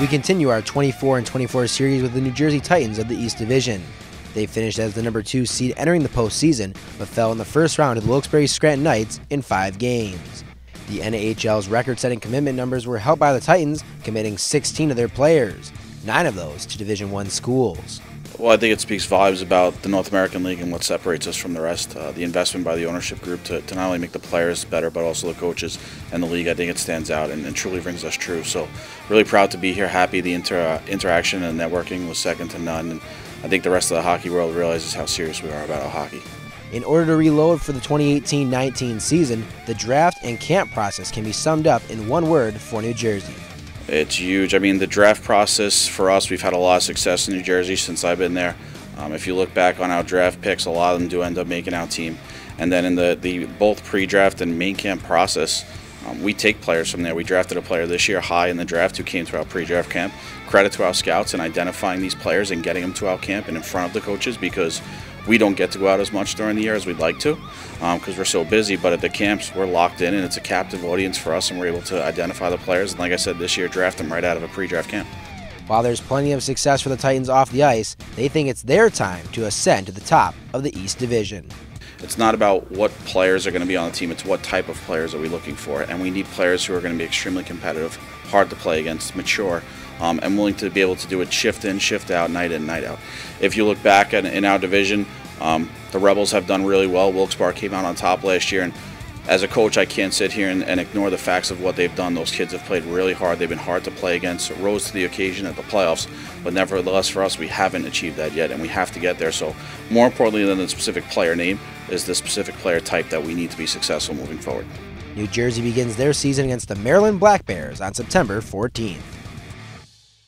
We continue our 24 in 24 series with the New Jersey Titans of the East Division. They finished as the number two seed entering the postseason, but fell in the first round to the Wilkes-Barre Scranton Knights in five games. The NAHL's record-setting commitment numbers were helped by the Titans committing 16 of their players, nine of those to Division One schools. Well, I think it speaks volumes about the North American League and what separates us from the rest. Uh, the investment by the ownership group to, to, not only make the players better, but also the coaches and the league. I think it stands out and, and truly brings us true. So, really proud to be here. Happy the inter, uh, interaction and networking was second to none. And I think the rest of the hockey world realizes how serious we are about our hockey. In order to reload for the 2018 19 season, the draft and camp process can be summed up in one word for New Jersey it's huge. I mean, the draft process for us, we've had a lot of success in New Jersey since I've been there. Um, if you look back on our draft picks, a lot of them do end up making our team. And then in the, the both pre-draft and main camp process, um, we take players from there. We drafted a player this year high in the draft who came to our pre-draft camp. Credit to our scouts in identifying these players and getting them to our camp and in front of the coaches because we don't get to go out as much during the year as we'd like to because um, we're so busy. But at the camps, we're locked in, and it's a captive audience for us, and we're able to identify the players. And like I said, this year, draft them right out of a pre-draft camp. While there's plenty of success for the Titans off the ice, they think it's their time to ascend to the top of the East Division. It's not about what players are going to be on the team, it's what type of players are we looking for. And we need players who are going to be extremely competitive, hard to play against, mature, um, and willing to be able to do it shift in, shift out, night in, night out. If you look back at, in our division, um, the Rebels have done really well. Wilkes-Barre came out on top last year, and as a coach, I can't sit here and, and, ignore the facts of what they've done. Those kids have played really hard. They've been hard to play against, rose to the occasion at the playoffs, but nevertheless, for us, we haven't achieved that yet, and we have to get there. So, more importantly than the specific player name, is the specific player type that we need to be successful moving forward. New Jersey begins their season against the Maryland Black Bears on September 14th.